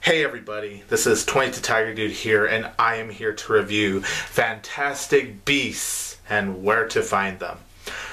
Hey everybody, this is 22 Tiger Dude here, and I am here to review Fantastic Beasts and where to find them.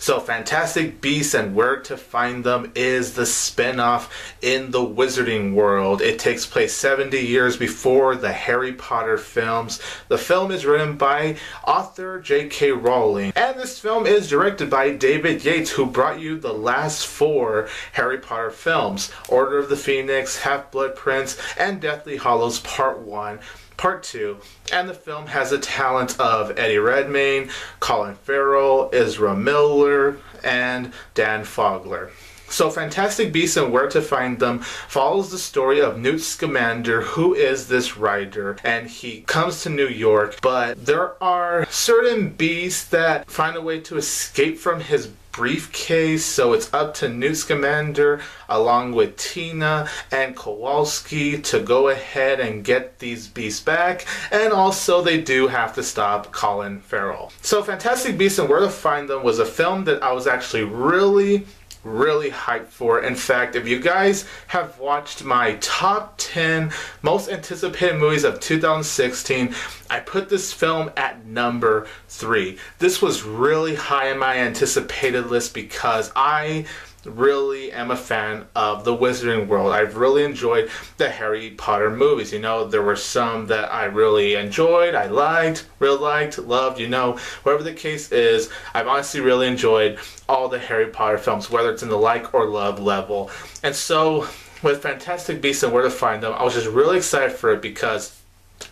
So, Fantastic Beasts and Where to Find Them is the spin off in the Wizarding World. It takes place 70 years before the Harry Potter films. The film is written by author J.K. Rowling, and this film is directed by David Yates, who brought you the last four Harry Potter films Order of the Phoenix, Half Blood Prince, and Deathly Hallows Part 1. Part 2, and the film has the talent of Eddie Redmayne, Colin Farrell, Ezra Miller, and Dan Fogler. So, Fantastic Beasts and Where to Find Them follows the story of Newt Scamander, who is this writer, and he comes to New York. But there are certain beasts that find a way to escape from his briefcase, so it's up to Newt Scamander along with Tina and Kowalski to go ahead and get these beasts back, and also they do have to stop Colin Farrell. So, Fantastic Beasts and Where to Find Them was a film that I was actually really really hyped for. In fact, if you guys have watched my top 10 most anticipated movies of 2016, I put this film at number 3. This was really high in my anticipated list because I really am a fan of the Wizarding World. I've really enjoyed the Harry Potter movies. You know, there were some that I really enjoyed, I liked, really liked, loved, you know, whatever the case is, I've honestly really enjoyed all the Harry Potter films, whether it's in the like or love level. And so, with Fantastic Beasts and Where to Find Them, I was just really excited for it because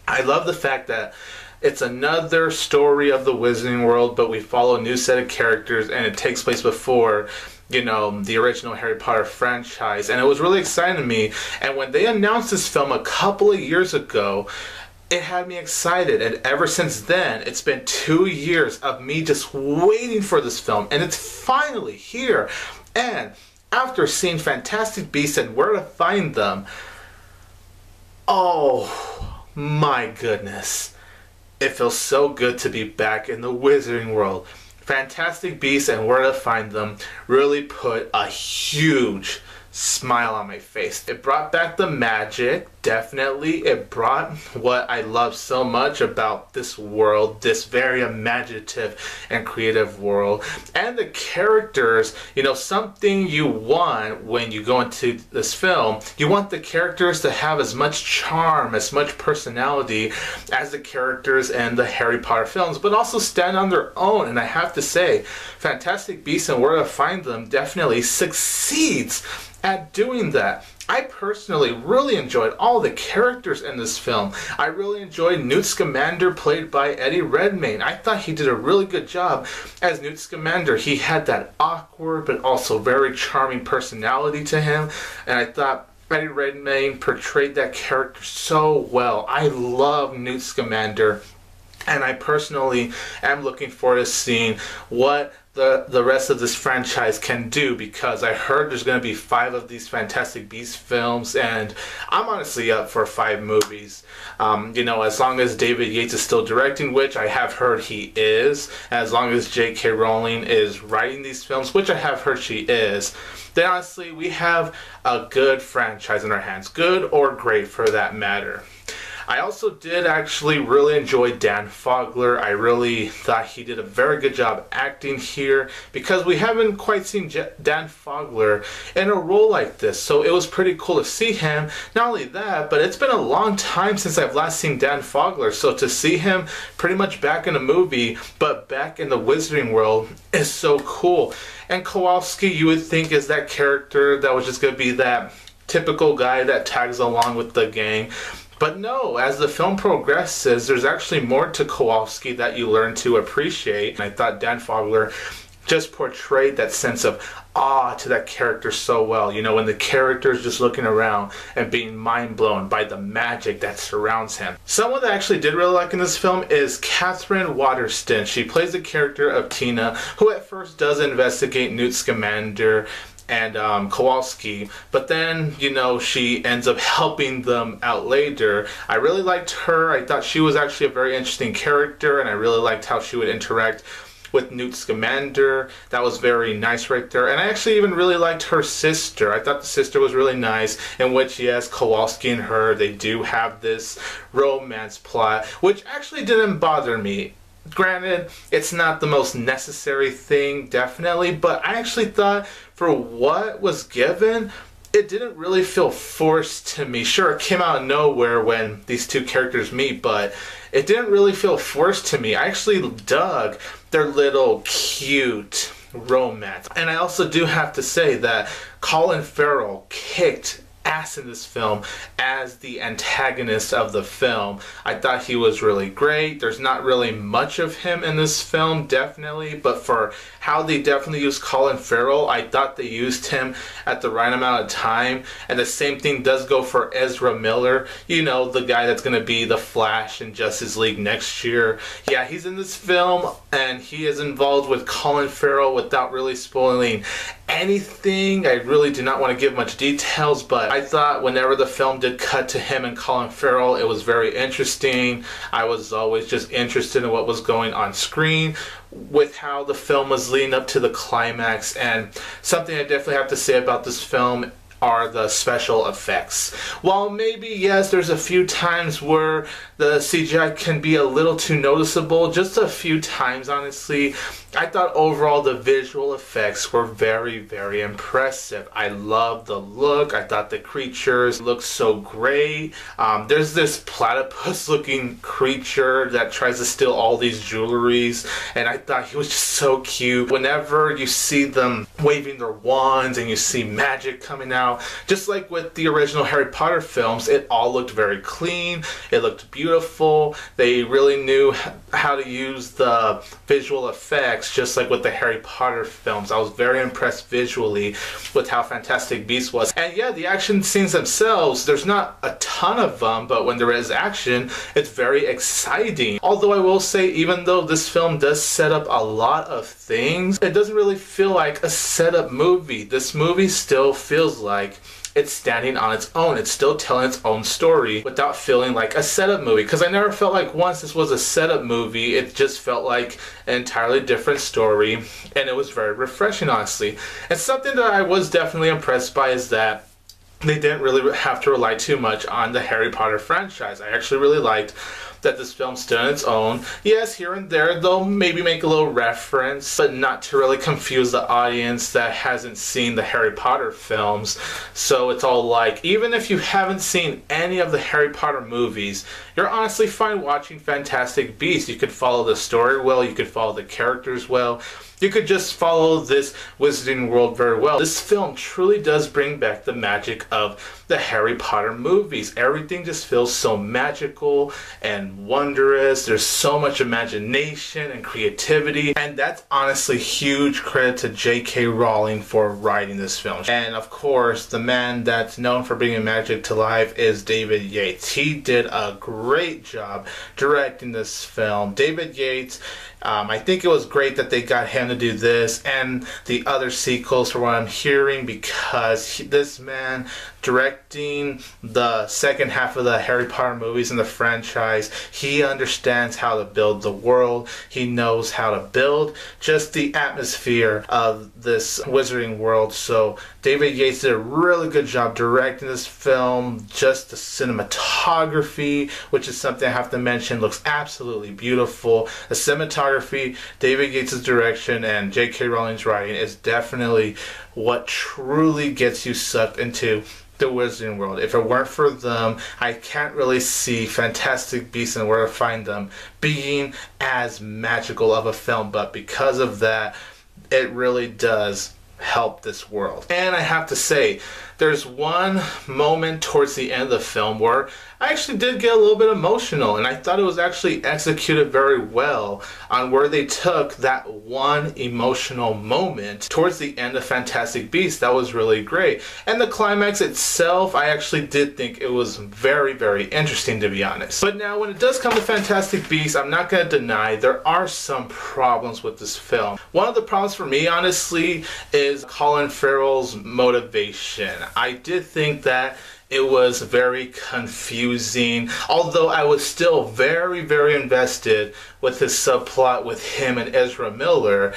I love the fact that it's another story of the Wizarding World, but we follow a new set of characters and it takes place before you know, the original Harry Potter franchise. And it was really exciting to me. And when they announced this film a couple of years ago, it had me excited. And ever since then, it's been two years of me just waiting for this film. And it's finally here. And after seeing Fantastic Beasts and Where to Find Them, oh my goodness. It feels so good to be back in the Wizarding World. Fantastic Beasts and Where to Find Them really put a huge smile on my face. It brought back the magic, definitely. It brought what I love so much about this world, this very imaginative and creative world. And the characters, you know, something you want when you go into this film, you want the characters to have as much charm, as much personality as the characters in the Harry Potter films, but also stand on their own. And I have to say, Fantastic Beasts and Where to Find Them definitely succeeds at doing that. I personally really enjoyed all the characters in this film. I really enjoyed Newt Scamander played by Eddie Redmayne. I thought he did a really good job as Newt Scamander. He had that awkward but also very charming personality to him and I thought Eddie Redmayne portrayed that character so well. I love Newt Scamander and I personally am looking forward to seeing what the, the rest of this franchise can do because I heard there's going to be five of these Fantastic Beasts films, and I'm honestly up for five movies. Um, you know, as long as David Yates is still directing, which I have heard he is, as long as J.K. Rowling is writing these films, which I have heard she is, then honestly, we have a good franchise in our hands. Good or great for that matter. I also did actually really enjoy Dan Fogler. I really thought he did a very good job acting here because we haven't quite seen J Dan Fogler in a role like this. So it was pretty cool to see him. Not only that, but it's been a long time since I've last seen Dan Fogler. So to see him pretty much back in a movie, but back in the Wizarding world is so cool. And Kowalski, you would think, is that character that was just going to be that typical guy that tags along with the gang. But no, as the film progresses, there's actually more to Kowalski that you learn to appreciate. And I thought Dan Fogler just portrayed that sense of awe to that character so well. You know, when the character is just looking around and being mind blown by the magic that surrounds him. Someone that I actually did really like in this film is Katherine Waterston. She plays the character of Tina, who at first does investigate Newt Scamander and um, Kowalski. But then, you know, she ends up helping them out later. I really liked her. I thought she was actually a very interesting character, and I really liked how she would interact with Newt Scamander. That was very nice right there. And I actually even really liked her sister. I thought the sister was really nice, in which, yes, Kowalski and her, they do have this romance plot, which actually didn't bother me. Granted, it's not the most necessary thing, definitely, but I actually thought for what was given, it didn't really feel forced to me. Sure, it came out of nowhere when these two characters meet, but it didn't really feel forced to me. I actually dug their little cute romance. And I also do have to say that Colin Farrell kicked ass in this film as the antagonist of the film. I thought he was really great. There's not really much of him in this film, definitely, but for how they definitely used Colin Farrell, I thought they used him at the right amount of time. And the same thing does go for Ezra Miller, you know, the guy that's going to be the Flash in Justice League next year. Yeah, he's in this film and he is involved with Colin Farrell without really spoiling anything. I really do not want to give much details, but I thought whenever the film did cut to him and Colin Farrell, it was very interesting. I was always just interested in what was going on screen with how the film was leading up to the climax and something I definitely have to say about this film are the special effects. While maybe, yes, there's a few times where the CGI can be a little too noticeable, just a few times, honestly, I thought overall the visual effects were very, very impressive. I love the look. I thought the creatures looked so great. Um, there's this platypus looking creature that tries to steal all these jewelries, and I thought he was just so cute. Whenever you see them waving their wands and you see magic coming out, just like with the original Harry Potter films, it all looked very clean, it looked beautiful, they really knew how to use the visual effects, just like with the Harry Potter films. I was very impressed visually with how Fantastic Beasts was. And yeah, the action scenes themselves, there's not a ton of them, but when there is action, it's very exciting. Although I will say, even though this film does set up a lot of things, it doesn't really feel like a setup movie. This movie still feels like it's standing on its own. It's still telling its own story without feeling like a setup movie. Because I never felt like once this was a setup movie, it just felt like an entirely different story. And it was very refreshing, honestly. And something that I was definitely impressed by is that they didn't really have to rely too much on the Harry Potter franchise. I actually really liked that this film stood on its own. Yes, here and there they'll maybe make a little reference, but not to really confuse the audience that hasn't seen the Harry Potter films. So it's all like, even if you haven't seen any of the Harry Potter movies, you're honestly fine watching Fantastic Beasts. You could follow the story well, you could follow the characters well you could just follow this Wizarding World very well. This film truly does bring back the magic of the Harry Potter movies. Everything just feels so magical and wondrous. There's so much imagination and creativity. And that's honestly huge credit to J.K. Rowling for writing this film. And of course, the man that's known for bringing magic to life is David Yates. He did a great job directing this film. David Yates um, I think it was great that they got him to do this and the other sequels for what I'm hearing because he, this man directing the second half of the Harry Potter movies in the franchise, he understands how to build the world. He knows how to build just the atmosphere of this wizarding world. So David Yates did a really good job directing this film. Just the cinematography, which is something I have to mention, looks absolutely beautiful. The cinematography, David Yates' direction, and J.K. Rowling's writing is definitely what truly gets you sucked into the Wizarding World. If it weren't for them, I can't really see Fantastic Beasts and Where to Find Them being as magical of a film, but because of that, it really does help this world. And I have to say, there's one moment towards the end of the film where I actually did get a little bit emotional, and I thought it was actually executed very well on where they took that one emotional moment towards the end of Fantastic Beasts. That was really great. And the climax itself, I actually did think it was very, very interesting to be honest. But now, when it does come to Fantastic Beasts, I'm not going to deny there are some problems with this film. One of the problems for me, honestly, is is Colin Farrell's motivation. I did think that it was very confusing, although I was still very, very invested with his subplot with him and Ezra Miller.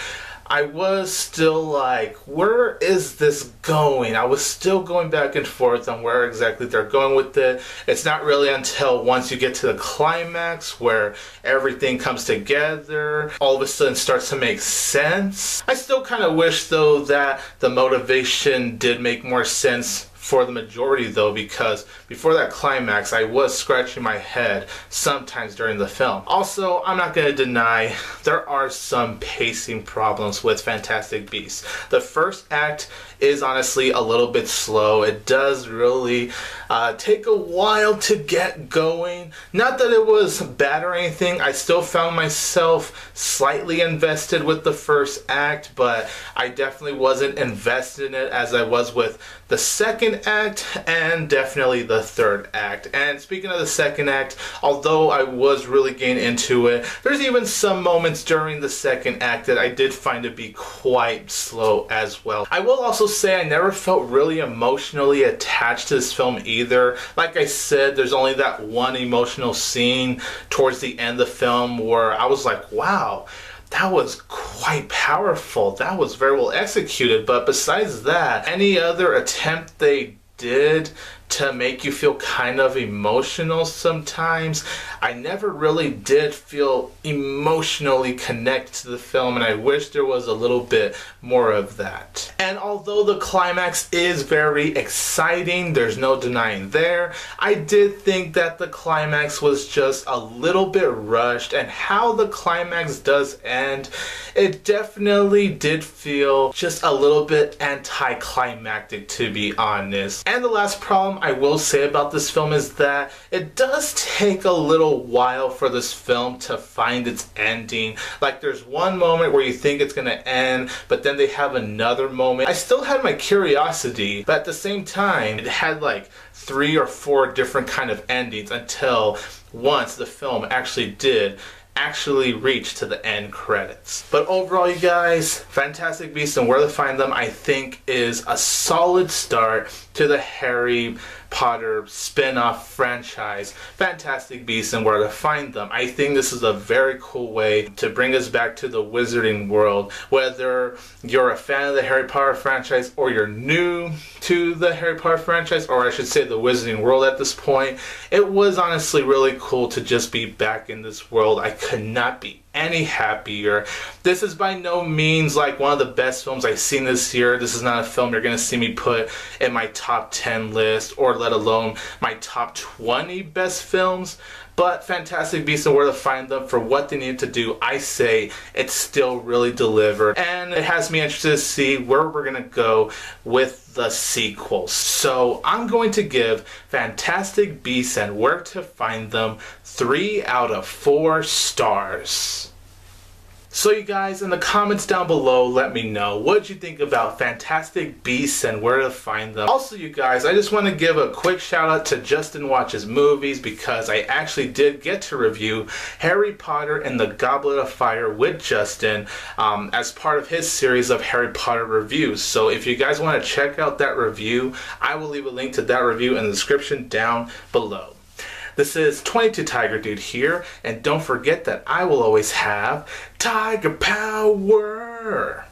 I was still like, where is this going? I was still going back and forth on where exactly they're going with it. It's not really until once you get to the climax where everything comes together, all of a sudden starts to make sense. I still kind of wish though that the motivation did make more sense for the majority though because before that climax I was scratching my head sometimes during the film. Also, I'm not going to deny there are some pacing problems with Fantastic Beasts. The first act is honestly a little bit slow. It does really uh, take a while to get going. Not that it was bad or anything. I still found myself slightly invested with the first act, but I definitely wasn't invested in it as I was with the second act and definitely the third act. And speaking of the second act, although I was really getting into it, there's even some moments during the second act that I did find to be quite slow as well. I will also say I never felt really emotionally attached to this film either. Like I said, there's only that one emotional scene towards the end of the film where I was like, wow, that was quite powerful. That was very well executed. But besides that, any other attempt they did to make you feel kind of emotional sometimes. I never really did feel emotionally connected to the film, and I wish there was a little bit more of that. And although the climax is very exciting, there's no denying there, I did think that the climax was just a little bit rushed, and how the climax does end, it definitely did feel just a little bit anticlimactic to be honest. And the last problem I will say about this film is that it does take a little while for this film to find its ending. Like there's one moment where you think it's gonna end, but then they have another moment. I still had my curiosity, but at the same time, it had like three or four different kind of endings until once the film actually did actually reach to the end credits. But overall, you guys, Fantastic Beasts and Where to Find Them, I think is a solid start to the Harry Potter spin-off franchise, Fantastic Beasts and Where to Find Them. I think this is a very cool way to bring us back to the wizarding world. Whether you're a fan of the Harry Potter franchise or you're new to the Harry Potter franchise, or I should say the wizarding world at this point, it was honestly really cool to just be back in this world. I could not be any happier. This is by no means like one of the best films I've seen this year. This is not a film you're going to see me put in my top 10 list or let alone my top 20 best films. But Fantastic Beasts and Where to Find Them, for what they need to do, I say it's still really delivered. And it has me interested to see where we're going to go with the sequels. So I'm going to give Fantastic Beasts and Where to Find Them 3 out of 4 stars. So you guys, in the comments down below, let me know what you think about Fantastic Beasts and where to find them. Also, you guys, I just want to give a quick shout out to Justin Watches Movies because I actually did get to review Harry Potter and the Goblet of Fire with Justin um, as part of his series of Harry Potter reviews. So if you guys want to check out that review, I will leave a link to that review in the description down below. This is 22 Tiger Dude here, and don't forget that I will always have Tiger Power!